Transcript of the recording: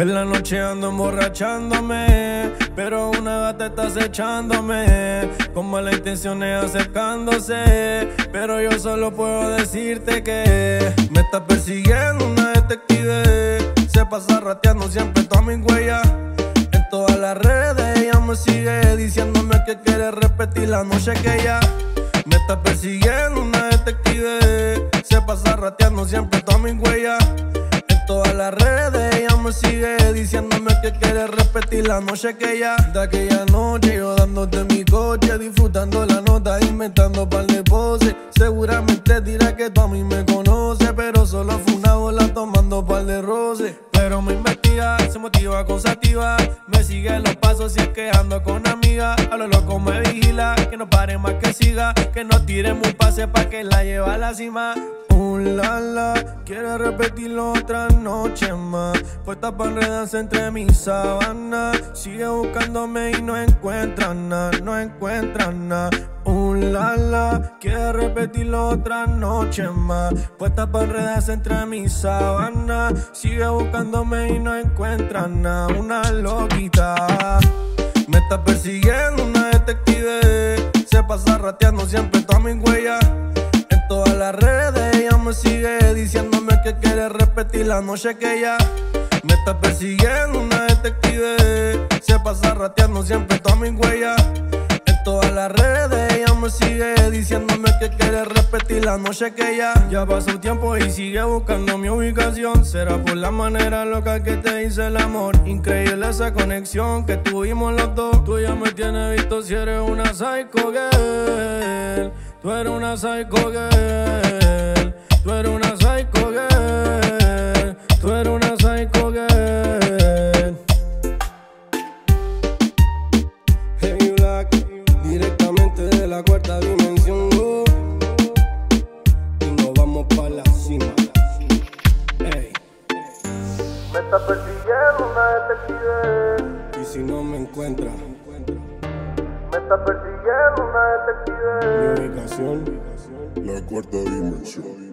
En la noche ando emborrachándome, pero una gata está acechándome. Como la intención es acercándose, pero yo solo puedo decirte que me está persiguiendo una detective. Se pasa rateando siempre toda mi huella. En todas las redes ella me sigue diciéndome que quiere repetir la noche que ella me está persiguiendo una detective. Se pasa rateando siempre toda mi huella. En todas las redes sigue diciéndome que quiere repetir la noche que ella. De aquella noche yo dándote mi coche, disfrutando la nota, inventando par de poses. Seguramente dirá que tú a mí me conoces, pero solo fue una bola tomando par de roces. Pero me investiga, se motiva con sativa. Me sigue los pasos si es que con amiga. A lo loco me vigila, que no pare más que siga. Que no tire un pase pa' que la lleve a la cima. Un la la, quiere repetirlo otra noche más. Puesta pa' enredarse entre mis sábanas. Sigue buscándome y no encuentra nada, no encuentra nada. Un la la, quiere repetirlo otra noche más. Puesta pa' enredarse entre mis sábanas. Sigue buscándome y no encuentra nada, una loquita. Me está persiguiendo una detective. Se pasa rateando siempre toda mi huella. En todas las redes ella me sigue diciéndome que quiere repetir la noche que ella. Me está persiguiendo una detective. Se pasa rateando siempre toda mi huella. En todas las redes ella me sigue diciéndome que quiere repetir la noche que ella. Ya pasó tiempo y sigue buscando mi ubicación. Será por la manera loca que te hice el amor. Increíble esa conexión que tuvimos los dos. Tú ya me tienes visto si eres una psycho girl. Tú eres una psycho girl. Girl. Hey Black, directamente de la cuarta dimensión. uh. Y nos vamos para la cima. Hey. Me está persiguiendo una detective. Y si no me encuentra, me está persiguiendo una detective. Mi ubicación. La cuarta dimensión.